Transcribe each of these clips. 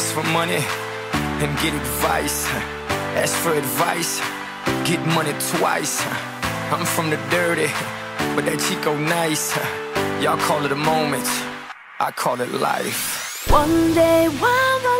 Ask for money and get advice. Ask for advice, get money twice. I'm from the dirty, but that Chico nice. Y'all call it a moment, I call it life. One day while the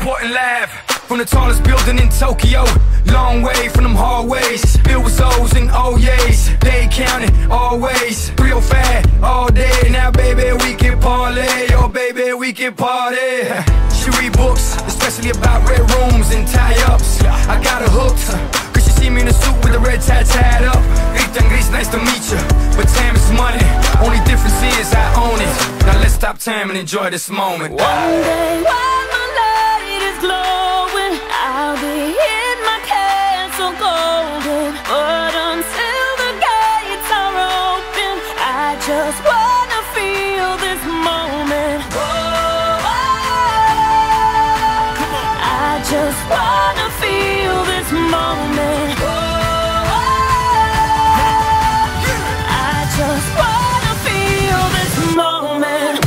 Reporting live from the tallest building in Tokyo. Long way from them hallways. Filled with O's and oh O's. They counting always. Real fat all day. Now, baby, we can parlay. Oh, baby, we can party. She read books, especially about red rooms and tie ups. I got her hooked. Cause she see me in a suit with a red tie tied up. Christian Grey, nice to meet you. But time is money. Only difference is I own it. Now, let's stop time and enjoy this moment. One day just wanna feel this moment. Oh, I just wanna feel this moment.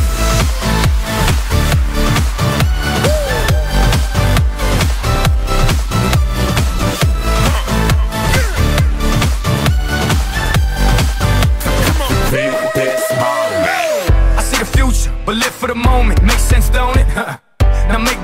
Feel this moment. I see the future, but live for the moment. Makes sense, don't it? Now make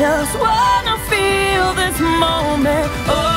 just wanna feel this moment. Oh.